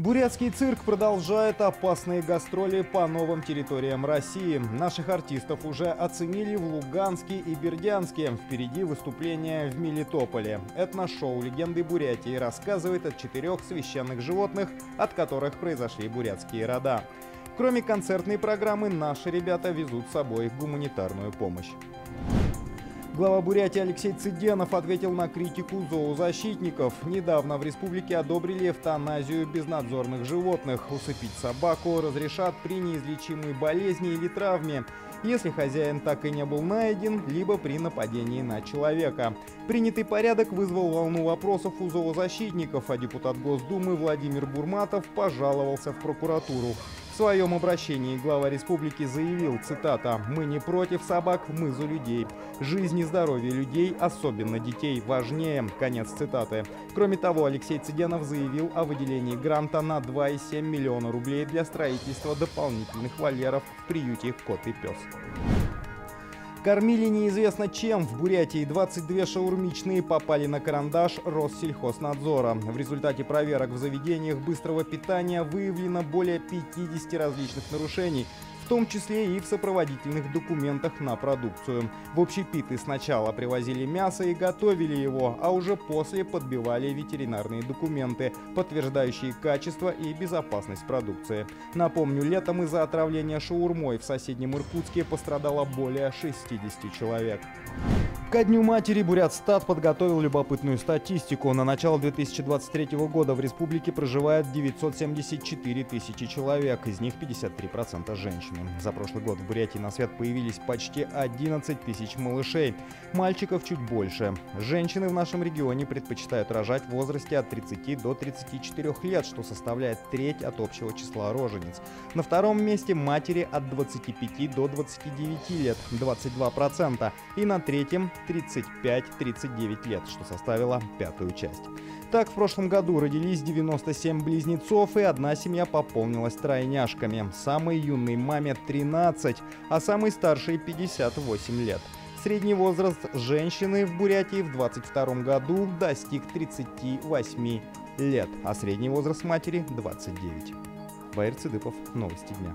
Бурятский цирк продолжает опасные гастроли по новым территориям России. Наших артистов уже оценили в Луганске и Бердянске. Впереди выступление в Мелитополе. Этношоу «Легенды Бурятии» рассказывает о четырех священных животных, от которых произошли бурятские рода. Кроме концертной программы, наши ребята везут с собой гуманитарную помощь. Глава Бурятии Алексей Цыденов ответил на критику зоозащитников. Недавно в республике одобрили эвтаназию безнадзорных животных. Усыпить собаку разрешат при неизлечимой болезни или травме, если хозяин так и не был найден, либо при нападении на человека. Принятый порядок вызвал волну вопросов у зоозащитников, а депутат Госдумы Владимир Бурматов пожаловался в прокуратуру своем обращении глава республики заявил, цитата, «Мы не против собак, мы за людей. Жизнь и здоровье людей, особенно детей, важнее». Конец цитаты. Кроме того, Алексей Цыденов заявил о выделении гранта на 2,7 миллиона рублей для строительства дополнительных вольеров в приюте «Кот и пес». Кормили неизвестно чем. В Бурятии 22 шаурмичные попали на карандаш Россельхознадзора. В результате проверок в заведениях быстрого питания выявлено более 50 различных нарушений, том числе и в сопроводительных документах на продукцию. В общепиты сначала привозили мясо и готовили его, а уже после подбивали ветеринарные документы, подтверждающие качество и безопасность продукции. Напомню, летом из-за отравления шаурмой в соседнем Иркутске пострадало более 60 человек. Ко Дню матери Бурятстат подготовил любопытную статистику. На начало 2023 года в республике проживает 974 тысячи человек, из них 53% женщины. За прошлый год в Бурятии на свет появились почти 11 тысяч малышей. Мальчиков чуть больше. Женщины в нашем регионе предпочитают рожать в возрасте от 30 до 34 лет, что составляет треть от общего числа рожениц. На втором месте матери от 25 до 29 лет, 22%. И на третьем 35-39 лет, что составило пятую часть. Так, в прошлом году родились 97 близнецов, и одна семья пополнилась тройняшками. Самой юной маме 13, а самой старшей 58 лет. Средний возраст женщины в Бурятии в 22 году достиг 38 лет, а средний возраст матери 29. Ваир Цыдыпов. Новости дня.